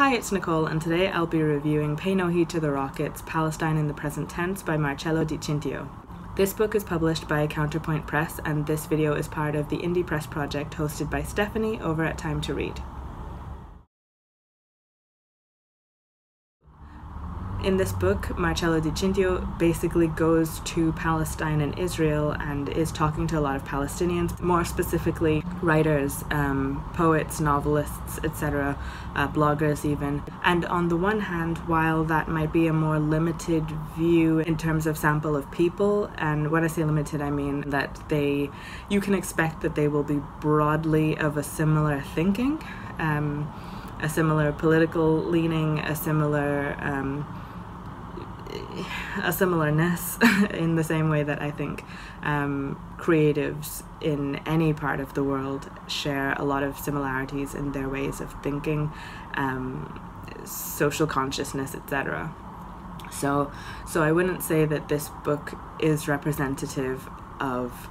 Hi, it's Nicole, and today I'll be reviewing Pay No Heed to the Rockets Palestine in the Present Tense by Marcello Di Cintio. This book is published by Counterpoint Press, and this video is part of the Indie Press project hosted by Stephanie over at Time to Read. In this book, Marcello Di Cintio basically goes to Palestine and Israel and is talking to a lot of Palestinians, more specifically writers, um, poets, novelists, etc., uh, bloggers even. And on the one hand, while that might be a more limited view in terms of sample of people, and when I say limited, I mean that they, you can expect that they will be broadly of a similar thinking. Um, a similar political leaning, a similar um, a similarness in the same way that I think um, creatives in any part of the world share a lot of similarities in their ways of thinking, um, social consciousness, etc. So, so I wouldn't say that this book is representative of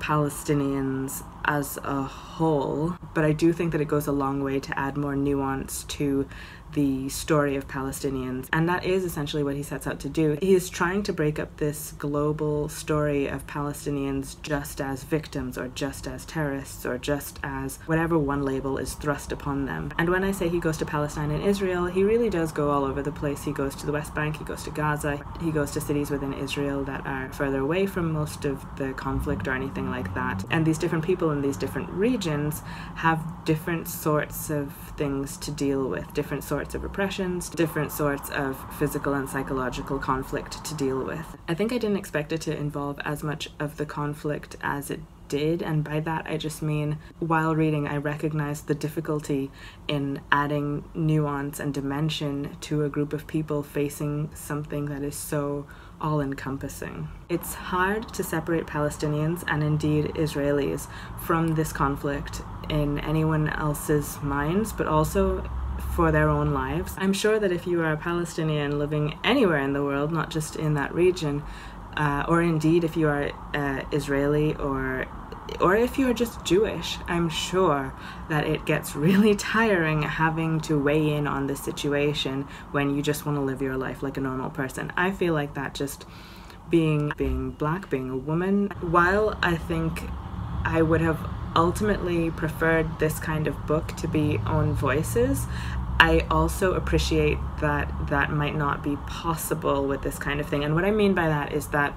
Palestinians as a whole, but I do think that it goes a long way to add more nuance to the story of Palestinians. And that is essentially what he sets out to do. He is trying to break up this global story of Palestinians just as victims or just as terrorists or just as whatever one label is thrust upon them. And when I say he goes to Palestine and Israel, he really does go all over the place. He goes to the West Bank, he goes to Gaza, he goes to cities within Israel that are further away from most of the conflict or anything like that. And these different people in these different regions have different sorts of things to deal with, different sorts of repressions, different sorts of physical and psychological conflict to deal with. I think I didn't expect it to involve as much of the conflict as it did, and by that I just mean while reading, I recognized the difficulty in adding nuance and dimension to a group of people facing something that is so all encompassing. It's hard to separate Palestinians and indeed Israelis from this conflict in anyone else's minds, but also for their own lives. I'm sure that if you are a Palestinian living anywhere in the world, not just in that region, uh, or indeed if you are uh, Israeli or or if you're just Jewish, I'm sure that it gets really tiring having to weigh in on the situation when you just want to live your life like a normal person. I feel like that just being being black, being a woman, while I think I would have ultimately preferred this kind of book to be own voices. I also appreciate that that might not be possible with this kind of thing. And what I mean by that is that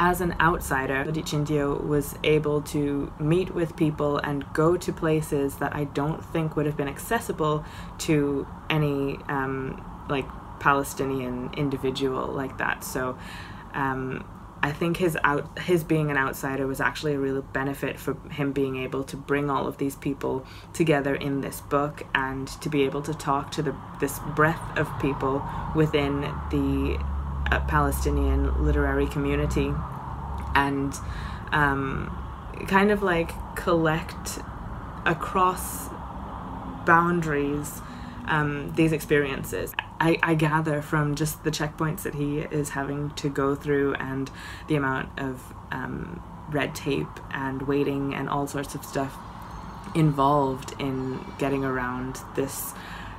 as an outsider, Di Cintio was able to meet with people and go to places that I don't think would have been accessible to any um, like Palestinian individual like that. So um, I think his out his being an outsider was actually a real benefit for him being able to bring all of these people together in this book and to be able to talk to the this breadth of people within the Palestinian literary community and um, kind of like collect across boundaries um, these experiences. I, I gather from just the checkpoints that he is having to go through and the amount of um, red tape and waiting and all sorts of stuff involved in getting around this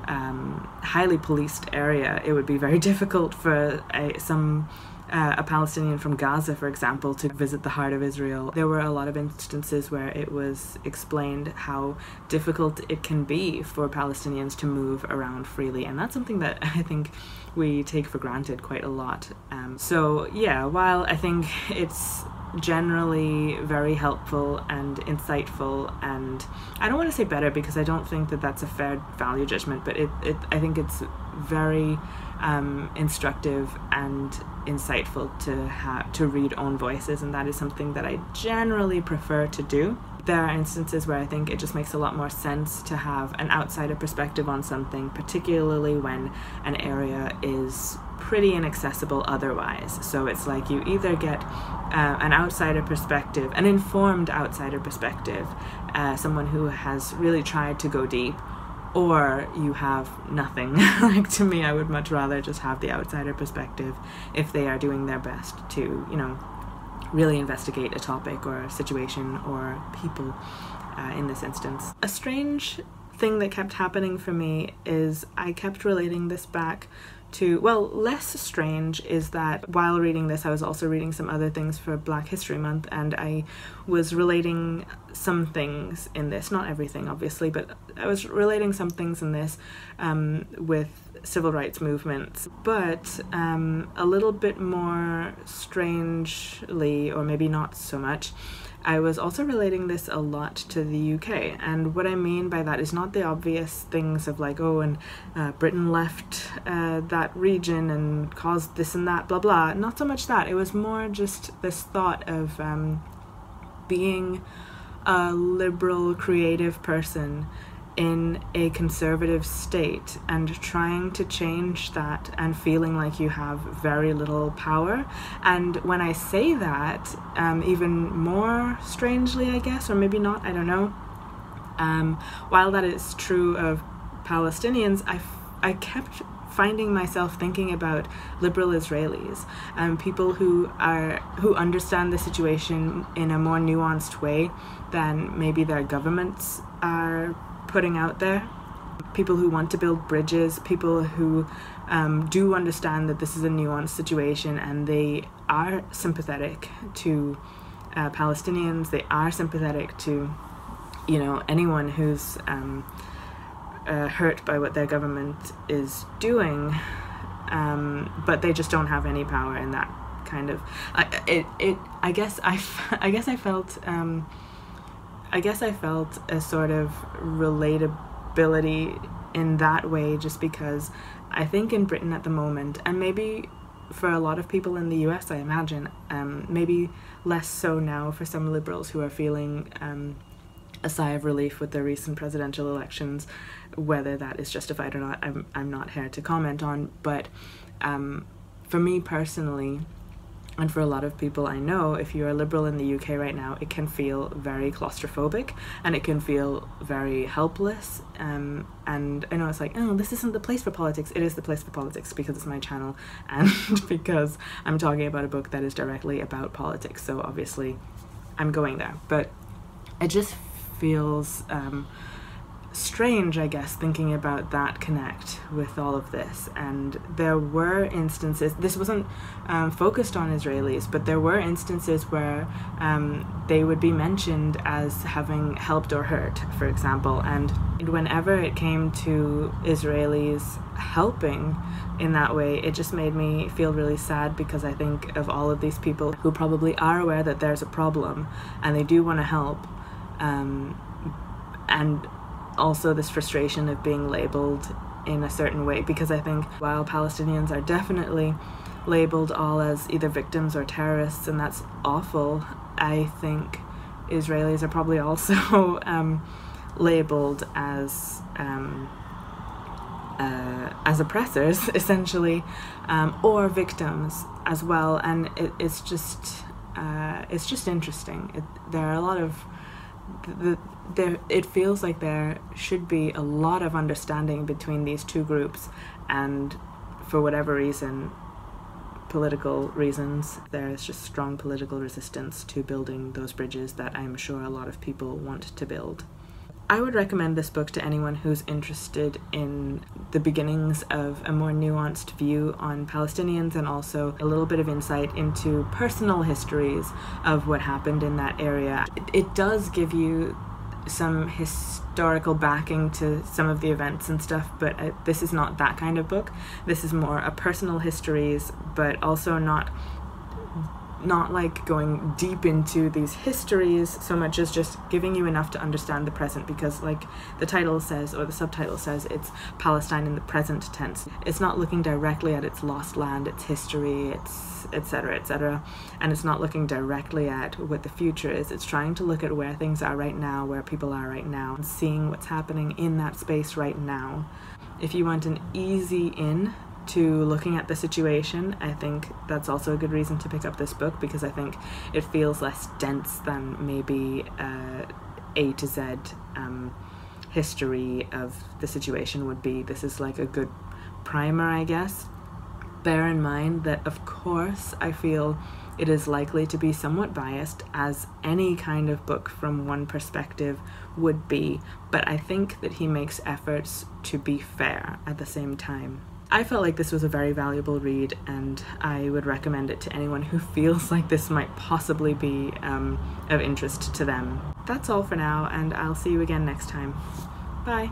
um, highly policed area, it would be very difficult for a, some uh, a Palestinian from Gaza, for example, to visit the heart of Israel. There were a lot of instances where it was explained how difficult it can be for Palestinians to move around freely, and that's something that I think we take for granted quite a lot. Um, so, yeah, while I think it's generally very helpful and insightful and I don't want to say better because I don't think that that's a fair value judgment but it, it I think it's very um, instructive and insightful to have to read own voices and that is something that I generally prefer to do. There are instances where I think it just makes a lot more sense to have an outsider perspective on something particularly when an area is pretty inaccessible otherwise so it's like you either get uh, an outsider perspective an informed outsider perspective uh, someone who has really tried to go deep or you have nothing. like to me, I would much rather just have the outsider perspective if they are doing their best to, you know, really investigate a topic or a situation or people uh, in this instance. A strange thing that kept happening for me is I kept relating this back to well less strange is that while reading this i was also reading some other things for black history month and i was relating some things in this. Not everything obviously but i was relating some things in this um, with civil rights movements. But um, a little bit more strangely or maybe not so much I was also relating this a lot to the UK, and what I mean by that is not the obvious things of like, oh, and uh, Britain left uh, that region and caused this and that, blah blah. Not so much that. It was more just this thought of um, being a liberal, creative person in a conservative state and trying to change that and feeling like you have very little power. And when I say that, um, even more strangely, I guess, or maybe not, I don't know, um, while that is true of Palestinians, I, I kept finding myself thinking about liberal Israelis and um, people who are who understand the situation in a more nuanced way than maybe their governments are putting out there. People who want to build bridges, people who um, do understand that this is a nuanced situation and they are sympathetic to uh, Palestinians, they are sympathetic to, you know, anyone who's um, uh, hurt by what their government is doing, um, but they just don't have any power in that kind of. I, it, it, I guess I, I guess I felt. Um, I guess I felt a sort of relatability in that way just because I think in Britain at the moment, and maybe for a lot of people in the US, I imagine, um, maybe less so now for some liberals who are feeling um, a sigh of relief with the recent presidential elections, whether that is justified or not, I'm, I'm not here to comment on. But um, for me personally, and for a lot of people I know, if you're a liberal in the UK right now, it can feel very claustrophobic and it can feel very helpless. Um, and I know it's like, oh, this isn't the place for politics. It is the place for politics because it's my channel and because I'm talking about a book that is directly about politics. So obviously, I'm going there. But it just feels. Um, strange, I guess, thinking about that connect with all of this. And there were instances, this wasn't um, focused on Israelis, but there were instances where um, they would be mentioned as having helped or hurt, for example. And whenever it came to Israelis helping in that way, it just made me feel really sad because I think of all of these people who probably are aware that there's a problem and they do want to help. Um, and also this frustration of being labeled in a certain way because I think while Palestinians are definitely labeled all as either victims or terrorists, and that's awful, I think Israelis are probably also um, labeled as um, uh, as oppressors, essentially, um, or victims as well, and it, it's just uh, it's just interesting. It, there are a lot of the, there it feels like there should be a lot of understanding between these two groups and for whatever reason political reasons there's just strong political resistance to building those bridges that I'm sure a lot of people want to build. I would recommend this book to anyone who's interested in the beginnings of a more nuanced view on Palestinians and also a little bit of insight into personal histories of what happened in that area. It, it does give you some historical backing to some of the events and stuff, but uh, this is not that kind of book. This is more a personal histories, but also not not like going deep into these histories so much as just giving you enough to understand the present because like the title says or the subtitle says it's Palestine in the present tense. It's not looking directly at its lost land its history its etc etc and it's not looking directly at what the future is. It's trying to look at where things are right now where people are right now and seeing what's happening in that space right now. If you want an easy in to looking at the situation, I think that's also a good reason to pick up this book because I think it feels less dense than maybe uh, A to Z um, history of the situation would be. This is like a good primer, I guess. Bear in mind that, of course, I feel It is likely to be somewhat biased, as any kind of book from one perspective would be, but I think that he makes efforts to be fair at the same time. I felt like this was a very valuable read, and I would recommend it to anyone who feels like this might possibly be um, of interest to them. That's all for now, and I'll see you again next time. Bye.